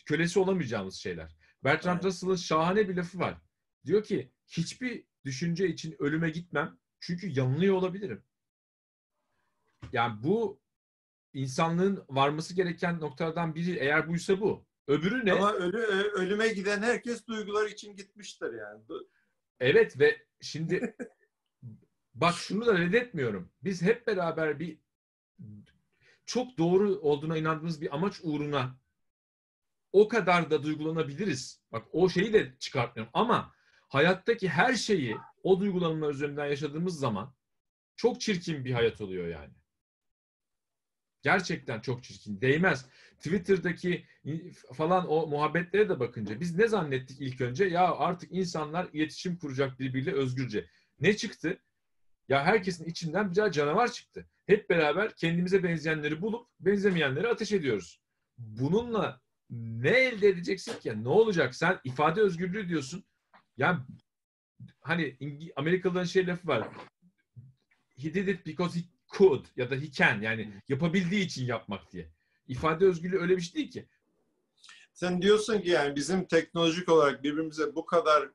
kölesi olamayacağımız şeyler. Bertrand evet. Russell'ın şahane bir lafı var. Diyor ki hiçbir düşünce için ölüme gitmem çünkü yanılıyor olabilirim. Yani bu insanlığın varması gereken noktalardan biri eğer buysa bu. Öbürü ne? Ama ölü, ölüme giden herkes duygular için gitmiştir yani. Evet ve şimdi bak şunu da reddetmiyorum. Biz hep beraber bir çok doğru olduğuna inandığımız bir amaç uğruna o kadar da duygulanabiliriz. Bak o şeyi de çıkartmıyorum ama hayattaki her şeyi o duygulanma üzerinden yaşadığımız zaman çok çirkin bir hayat oluyor yani. Gerçekten çok çirkin. Değmez. Twitter'daki falan o muhabbetlere de bakınca biz ne zannettik ilk önce? Ya artık insanlar iletişim kuracak birbiriyle özgürce. Ne çıktı? Ya herkesin içinden bir canavar çıktı. Hep beraber kendimize benzeyenleri bulup benzemeyenleri ateş ediyoruz. Bununla ne elde edeceksin ki? Ne olacak? Sen ifade özgürlüğü diyorsun. Yani hani Amerikalıların şey lafı var. He did it because he could ya da he can yani yapabildiği için yapmak diye. İfade özgürlüğü öyle bir şey değil ki. Sen diyorsun ki yani bizim teknolojik olarak birbirimize bu kadar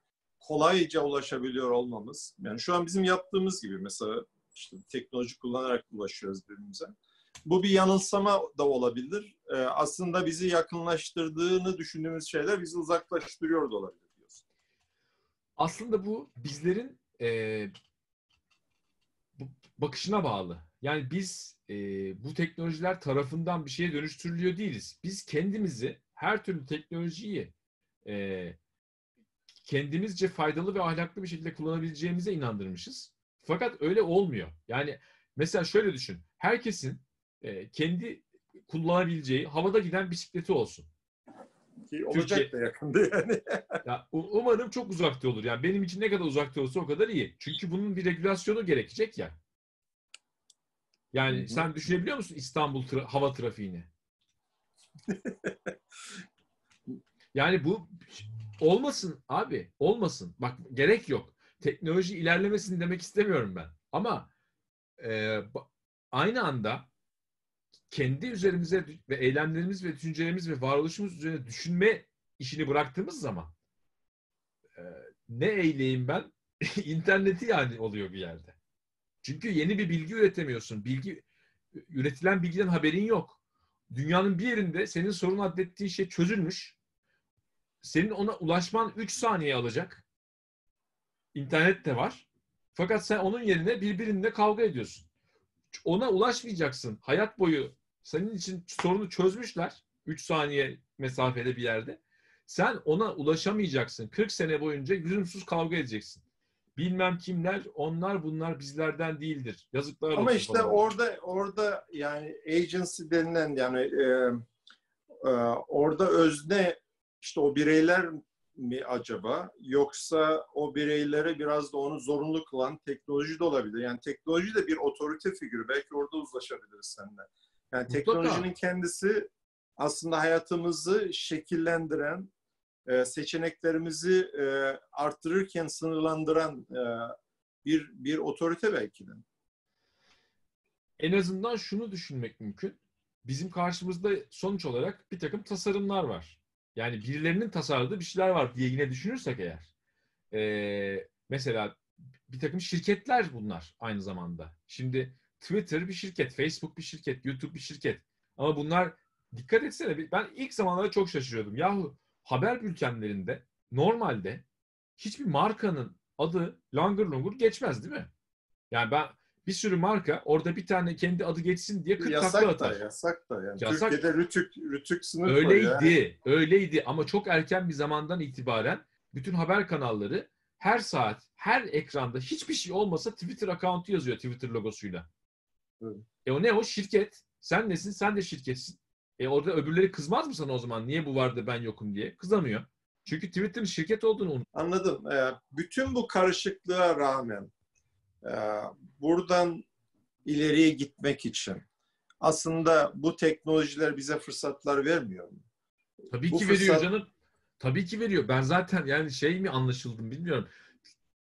kolayca ulaşabiliyor olmamız. Yani şu an bizim yaptığımız gibi mesela işte teknoloji kullanarak ulaşıyoruz birbirimize. Bu bir yanılsama da olabilir. Ee, aslında bizi yakınlaştırdığını düşündüğümüz şeyler bizi uzaklaştırıyor da olabilir diyorsun. Aslında bu bizlerin e, bakışına bağlı. Yani biz e, bu teknolojiler tarafından bir şeye dönüştürülüyor değiliz. Biz kendimizi her türlü teknolojiyi e, kendimizce faydalı ve ahlaklı bir şekilde kullanabileceğimize inandırmışız. Fakat öyle olmuyor. Yani mesela şöyle düşün. Herkesin e, kendi kullanabileceği havada giden bisikleti olsun. Ki olacak Türkiye, da yakında yani. ya, umarım çok uzakta olur. Yani benim için ne kadar uzakta olsa o kadar iyi. Çünkü bunun bir regülasyonu gerekecek ya. Yani Hı-hı. sen düşünebiliyor musun İstanbul tra- hava trafiğini? yani bu olmasın abi. Olmasın. Bak gerek yok. Teknoloji ilerlemesin demek istemiyorum ben. Ama e, aynı anda kendi üzerimize ve eylemlerimiz ve düşüncelerimiz ve varoluşumuz üzerine düşünme işini bıraktığımız zaman e, ne eyleyeyim ben? İnterneti yani oluyor bir yerde. Çünkü yeni bir bilgi üretemiyorsun. Bilgi üretilen bilgiden haberin yok. Dünyanın bir yerinde senin sorun adettiğin şey çözülmüş. Senin ona ulaşman 3 saniye alacak. İnternet de var. Fakat sen onun yerine birbirinde kavga ediyorsun. Ona ulaşmayacaksın. Hayat boyu senin için sorunu çözmüşler. 3 saniye mesafede bir yerde. Sen ona ulaşamayacaksın. 40 sene boyunca yüzümsüz kavga edeceksin bilmem kimler onlar bunlar bizlerden değildir. Yazıklar Ama işte falan. orada orada yani agency denilen yani e, e, orada özne işte o bireyler mi acaba yoksa o bireylere biraz da onu zorunlu kılan teknoloji de olabilir. Yani teknoloji de bir otorite figürü. Belki orada uzlaşabiliriz seninle. Yani teknolojinin kendisi aslında hayatımızı şekillendiren, e, seçeneklerimizi e, arttırırken sınırlandıran e, bir bir otorite belki de. En azından şunu düşünmek mümkün. Bizim karşımızda sonuç olarak bir takım tasarımlar var. Yani birilerinin tasarladığı bir şeyler var diye yine düşünürsek eğer. E, mesela bir takım şirketler bunlar aynı zamanda. Şimdi Twitter bir şirket, Facebook bir şirket, YouTube bir şirket. Ama bunlar dikkat etsene ben ilk zamanlarda çok şaşırıyordum. Yahu haber bültenlerinde normalde hiçbir markanın adı langır lungur geçmez değil mi? Yani ben bir sürü marka orada bir tane kendi adı geçsin diye 40 yasak takla da, atar. yasak da yani. Yasak. Türkiye'de rütük, rütük sınıf var Öyleydi, ya. öyleydi ama çok erken bir zamandan itibaren bütün haber kanalları her saat, her ekranda hiçbir şey olmasa Twitter account'u yazıyor Twitter logosuyla. Evet. E o ne o? Şirket. Sen nesin? Sen de şirketsin. E orada öbürleri kızmaz mı sana o zaman? Niye bu vardı ben yokum diye? Kızamıyor. Çünkü Twitter'ın şirket olduğunu unut. Anladım. Ee, bütün bu karışıklığa rağmen buradan ileriye gitmek için aslında bu teknolojiler bize fırsatlar vermiyor mu? Tabii Bu ki veriyor fırsat- canım. Tabii ki veriyor. Ben zaten yani şey mi anlaşıldım bilmiyorum.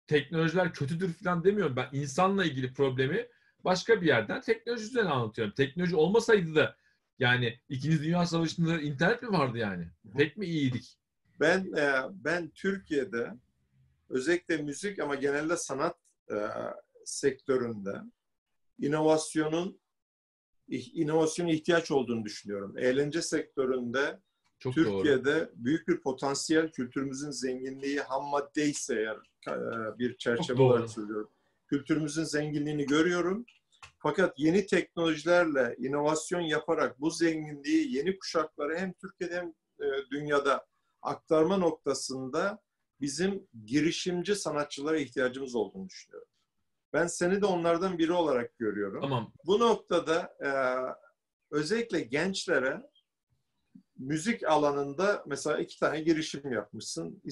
Teknolojiler kötüdür falan demiyorum. Ben insanla ilgili problemi başka bir yerden teknoloji üzerine anlatıyorum. Teknoloji olmasaydı da yani İkinci Dünya Savaşı'nda internet mi vardı yani? Pek mi iyiydik? Ben e, ben Türkiye'de özellikle müzik ama genelde sanat e, sektöründe inovasyonun inovasyona ihtiyaç olduğunu düşünüyorum. Eğlence sektöründe Çok doğru. Türkiye'de büyük bir potansiyel kültürümüzün zenginliği ham madde ise eğer e, bir çerçeve doğru. olarak söylüyorum. Kültürümüzün zenginliğini görüyorum. Fakat yeni teknolojilerle inovasyon yaparak bu zenginliği yeni kuşaklara hem Türkiye'de hem e, dünyada aktarma noktasında bizim girişimci sanatçılara ihtiyacımız olduğunu düşünüyorum. Ben seni de onlardan biri olarak görüyorum. Tamam. Bu noktada e, özellikle gençlere müzik alanında mesela iki tane girişim yapmışsın.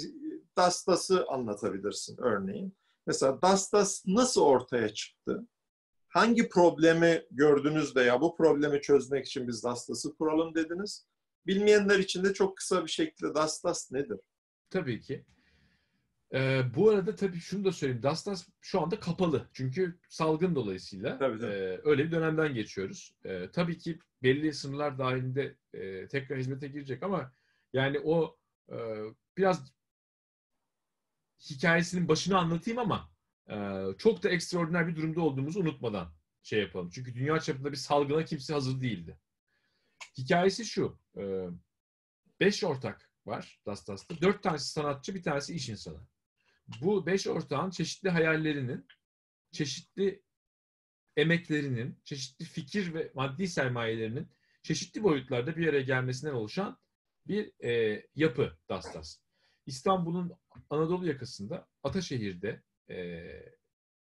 Dastas'ı anlatabilirsin örneğin. Mesela Dastas nasıl ortaya çıktı? Hangi problemi gördünüz de ya bu problemi çözmek için biz Dastas'ı kuralım dediniz? Bilmeyenler için de çok kısa bir şekilde Dastas nedir? Tabii ki. Ee, bu arada tabii şunu da söyleyeyim. Dastas şu anda kapalı. Çünkü salgın dolayısıyla Tabii, tabii. e, öyle bir dönemden geçiyoruz. E, tabii ki belli sınırlar dahilinde e, tekrar hizmete girecek ama yani o e, biraz hikayesinin başını anlatayım ama e, çok da ekstraordiner bir durumda olduğumuzu unutmadan şey yapalım. Çünkü dünya çapında bir salgına kimse hazır değildi. Hikayesi şu. E, beş ortak var Dastas'ta. Dört tanesi sanatçı, bir tanesi iş insanı. Bu beş ortağın çeşitli hayallerinin, çeşitli emeklerinin, çeşitli fikir ve maddi sermayelerinin çeşitli boyutlarda bir araya gelmesinden oluşan bir e, yapı Dastas. İstanbul'un Anadolu yakasında Ataşehir'de e,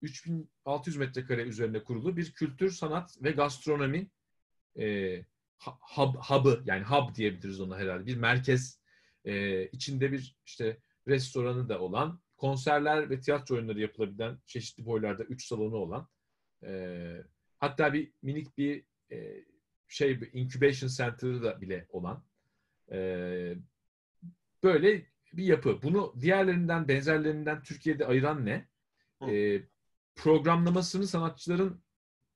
3600 metrekare üzerine kurulu bir kültür, sanat ve gastronomi e, hub, hub'ı yani hub diyebiliriz ona herhalde bir merkez e, içinde bir işte restoranı da olan konserler ve tiyatro oyunları yapılabilen çeşitli boylarda üç salonu olan e, hatta bir minik bir e, şey bir incubation center'ı da bile olan e, böyle bir yapı. Bunu diğerlerinden benzerlerinden Türkiye'de ayıran ne? Hı. E, programlamasını sanatçıların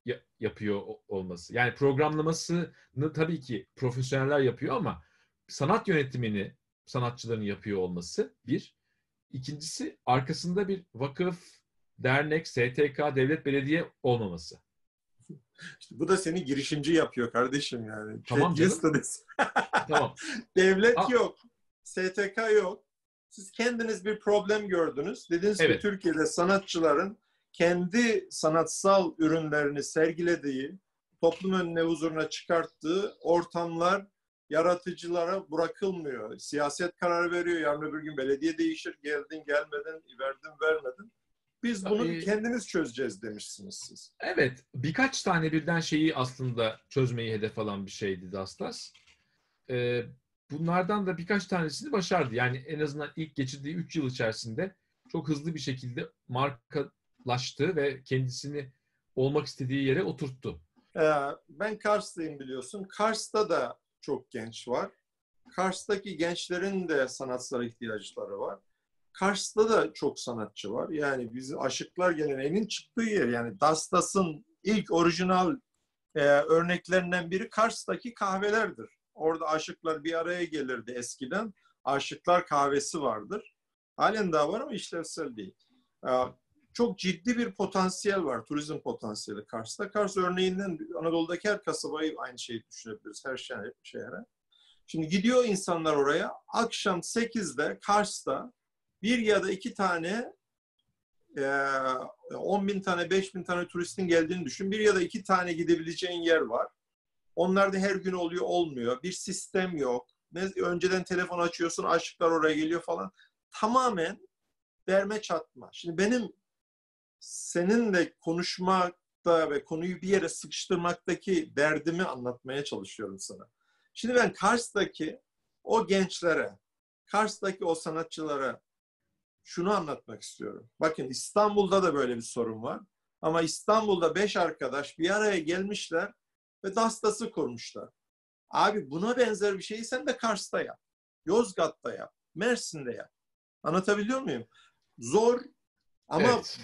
ya- yapıyor olması. Yani programlamasını tabii ki profesyoneller yapıyor ama sanat yönetimini sanatçıların yapıyor olması bir. İkincisi arkasında bir vakıf, dernek, STK, devlet, belediye olmaması. İşte bu da seni girişimci yapıyor kardeşim yani. Tamam Checklist canım. Tamam. Devlet Aa. yok. STK yok. Siz kendiniz bir problem gördünüz. Dediniz Evet. ki Türkiye'de sanatçıların kendi sanatsal ürünlerini sergilediği, toplum önüne huzuruna çıkarttığı ortamlar yaratıcılara bırakılmıyor. Siyaset karar veriyor. Yarın öbür gün belediye değişir. Geldin gelmedin, verdin vermedin. Biz bunu Tabii. kendimiz çözeceğiz demişsiniz siz. Evet, birkaç tane birden şeyi aslında çözmeyi hedef alan bir şeydi Dastas. Ee, bunlardan da birkaç tanesini başardı. Yani en azından ilk geçirdiği 3 yıl içerisinde çok hızlı bir şekilde markalaştı ve kendisini olmak istediği yere oturttu. Ee, ben Kars'tayım biliyorsun. Kars'ta da çok genç var. Kars'taki gençlerin de sanatsal ihtiyaçları var. Kars'ta da çok sanatçı var. Yani bizim Aşıklar Geleneği'nin çıktığı yer. Yani Dastas'ın ilk orijinal e, örneklerinden biri Kars'taki kahvelerdir. Orada aşıklar bir araya gelirdi eskiden. Aşıklar kahvesi vardır. Halen daha var ama işlevsel değil. Ee, çok ciddi bir potansiyel var. Turizm potansiyeli Kars'ta. Kars örneğinden Anadolu'daki her kasabayı aynı şeyi düşünebiliriz. Her şey, şehre. Şimdi gidiyor insanlar oraya. Akşam 8'de Kars'ta bir ya da iki tane 10 bin tane, 5 bin tane turistin geldiğini düşün. Bir ya da iki tane gidebileceğin yer var. Onlar da her gün oluyor, olmuyor. Bir sistem yok. Önceden telefon açıyorsun, aşıklar oraya geliyor falan. Tamamen derme çatma. Şimdi benim seninle konuşmakta ve konuyu bir yere sıkıştırmaktaki derdimi anlatmaya çalışıyorum sana. Şimdi ben Kars'taki o gençlere, Kars'taki o sanatçılara şunu anlatmak istiyorum. Bakın İstanbul'da da böyle bir sorun var. Ama İstanbul'da beş arkadaş bir araya gelmişler ve dastası kurmuşlar. Abi buna benzer bir şeyi sen de Kars'ta yap. Yozgat'ta yap. Mersin'de yap. Anlatabiliyor muyum? Zor ama evet.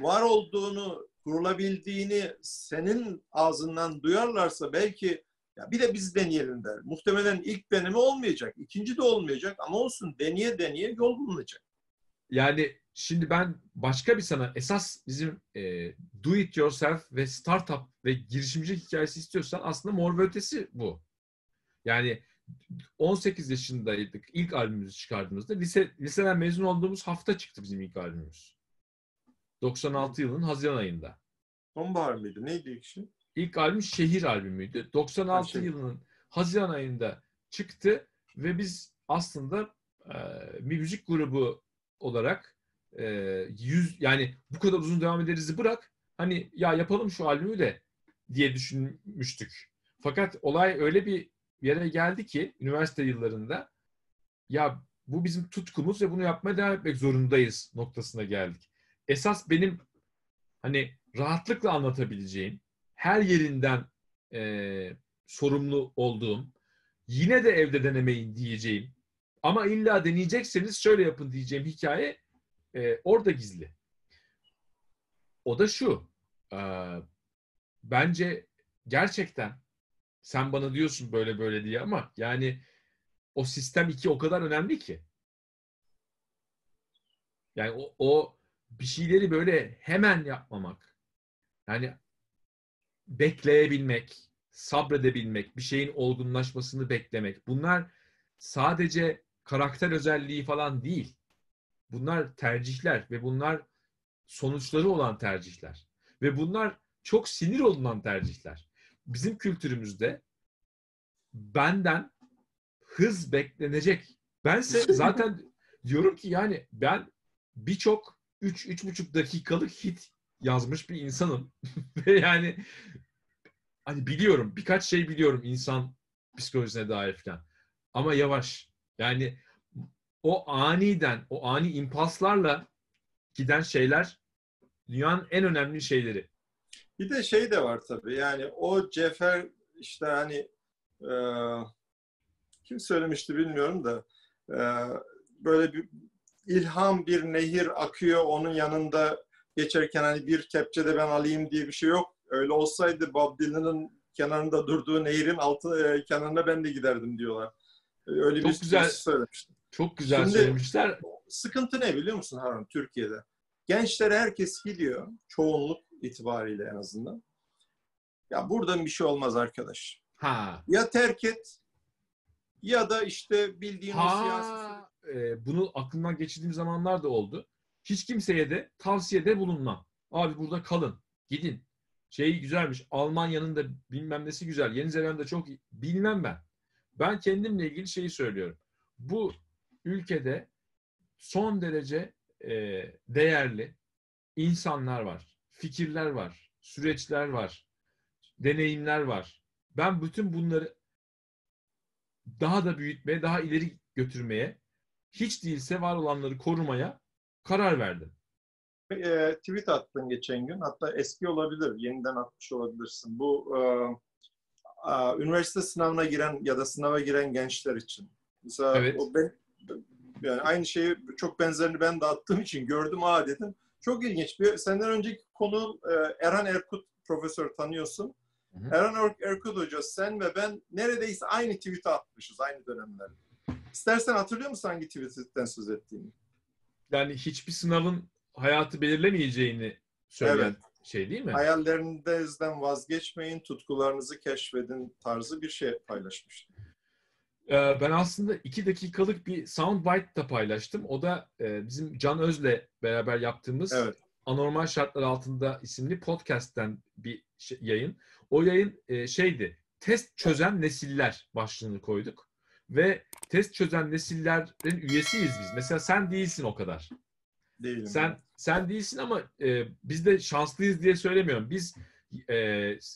var olduğunu, kurulabildiğini senin ağzından duyarlarsa belki ya bir de biz deneyelim der. Muhtemelen ilk deneme olmayacak, ikinci de olmayacak ama olsun deneye deneye yol bulunacak. Yani şimdi ben başka bir sana esas bizim e, do it yourself ve startup ve girişimcilik hikayesi istiyorsan aslında mor ve ötesi bu. Yani 18 yaşındaydık. ilk albümümüzü çıkardığımızda lise, liseden mezun olduğumuz hafta çıktı bizim ilk albümümüz. 96 yılının Haziran ayında. Sonbahar mıydı? Neydi ilk şey? İlk albüm Şehir albümüydü. 96 şey. yılının Haziran ayında çıktı ve biz aslında e, bir müzik grubu olarak e, yüz yani bu kadar uzun devam ederiz bırak hani ya yapalım şu albümü de diye düşünmüştük. Fakat olay öyle bir yere geldi ki üniversite yıllarında ya bu bizim tutkumuz ve bunu yapmaya devam etmek zorundayız noktasına geldik. Esas benim hani rahatlıkla anlatabileceğim her yerinden e, sorumlu olduğum yine de evde denemeyin diyeceğim ama illa deneyecekseniz şöyle yapın diyeceğim hikaye e, orada gizli. O da şu. E, bence gerçekten sen bana diyorsun böyle böyle diye ama yani o sistem iki o kadar önemli ki. Yani o, o bir şeyleri böyle hemen yapmamak. Yani bekleyebilmek, sabredebilmek, bir şeyin olgunlaşmasını beklemek. Bunlar sadece karakter özelliği falan değil. Bunlar tercihler ve bunlar sonuçları olan tercihler. Ve bunlar çok sinir olunan tercihler. Bizim kültürümüzde benden hız beklenecek. Bense zaten diyorum ki yani ben birçok 3-3,5 dakikalık hit yazmış bir insanım. Ve yani hani biliyorum birkaç şey biliyorum insan psikolojisine dair falan. Ama yavaş. Yani o aniden, o ani impaslarla giden şeyler dünyanın en önemli şeyleri. Bir de şey de var tabii yani o Cefer işte hani e, kim söylemişti bilmiyorum da e, böyle bir ilham bir nehir akıyor onun yanında geçerken hani bir kepçe de ben alayım diye bir şey yok. Öyle olsaydı Bob Dylan'ın kenarında durduğu nehrin altı e, kenarına ben de giderdim diyorlar. Öyle çok bir güzel söylemiştim. Çok güzel Şimdi, söylemişler. Sıkıntı ne biliyor musun Harun Türkiye'de? Gençlere herkes gidiyor. Çoğunluk itibariyle en azından. Ya buradan bir şey olmaz arkadaş. Ha. Ya terk et ya da işte o siyasi... Ee, bunu aklımdan geçirdiğim zamanlar da oldu. Hiç kimseye de tavsiyede bulunmam. Abi burada kalın. Gidin. Şey güzelmiş. Almanya'nın da bilmem nesi güzel. Yeni Zelanda çok bilmem ben. Ben kendimle ilgili şeyi söylüyorum. Bu ülkede son derece e, değerli insanlar var, fikirler var, süreçler var, deneyimler var. Ben bütün bunları daha da büyütmeye, daha ileri götürmeye, hiç değilse var olanları korumaya karar verdim. E, tweet attın geçen gün. Hatta eski olabilir, yeniden atmış olabilirsin. Bu e, üniversite sınavına giren ya da sınava giren gençler için. Mesela evet. o ben, yani aynı şeyi çok benzerini ben de attığım için gördüm aa dedim. Çok ilginç. Bir senden önceki konu e, Erhan Erkut profesör tanıyorsun. Hı hı. Erhan Erkut Hoca sen ve ben neredeyse aynı tweet'i atmışız aynı dönemlerde. İstersen hatırlıyor musun hangi tweet'ten söz ettiğini? Yani hiçbir sınavın hayatı belirlemeyeceğini söyleyen Evet. şey değil mi? Hayallerinizden vazgeçmeyin, tutkularınızı keşfedin tarzı bir şey paylaşmıştım. Ee, ben aslında iki dakikalık bir soundbite da paylaştım. O da e, bizim Can Öz'le beraber yaptığımız Evet. Anormal Şartlar Altında isimli podcast'ten bir şey- yayın. O yayın e, şeydi, test çözen nesiller başlığını koyduk. Ve test çözen nesillerin üyesiyiz biz. Mesela sen değilsin o kadar. Değilim. Sen sen değilsin ama e, biz de şanslıyız diye söylemiyorum. Biz e,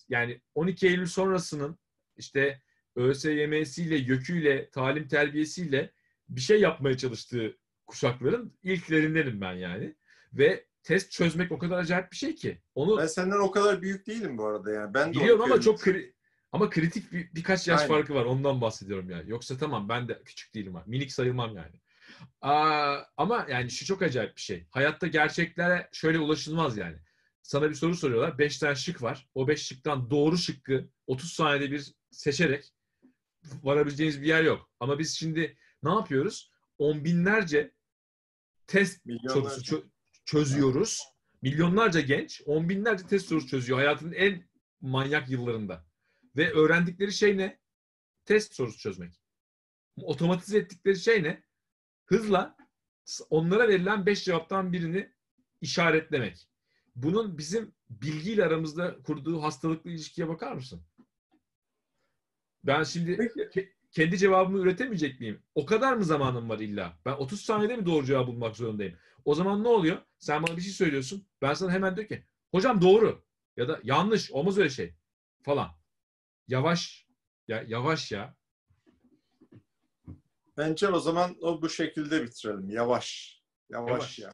yani 12 Eylül sonrasının işte ÖSYM'siyle, YÖK'üyle, talim terbiyesiyle bir şey yapmaya çalıştığı kuşakların ilklerindenim ben yani. Ve test çözmek o kadar acayip bir şey ki. Onu Ben senden o kadar büyük değilim bu arada yani. Ben de biliyorum ama çok kri- ama kritik bir, birkaç yaş Aynen. farkı var. Ondan bahsediyorum yani. Yoksa tamam ben de küçük değilim. Minik sayılmam yani. Aa, ama yani şu çok acayip bir şey. Hayatta gerçeklere şöyle ulaşılmaz yani. Sana bir soru soruyorlar. 5 tane şık var. O 5 şıktan doğru şıkkı 30 saniyede bir seçerek varabileceğiniz bir yer yok. Ama biz şimdi ne yapıyoruz? On binlerce test sorusu çö- çözüyoruz. Milyonlarca genç on binlerce test sorusu çözüyor hayatının en manyak yıllarında. Ve öğrendikleri şey ne? Test sorusu çözmek. Otomatize ettikleri şey ne? Hızla onlara verilen beş cevaptan birini işaretlemek. Bunun bizim bilgiyle aramızda kurduğu hastalıklı ilişkiye bakar mısın? Ben şimdi kendi cevabımı üretemeyecek miyim? O kadar mı zamanım var illa? Ben 30 saniyede mi doğru cevabı bulmak zorundayım? O zaman ne oluyor? Sen bana bir şey söylüyorsun. Ben sana hemen diyor ki hocam doğru ya da yanlış olmaz öyle şey falan. Yavaş ya yavaş ya. Bence o zaman o bu şekilde bitirelim. Yavaş. Yavaş, Yavaş. ya.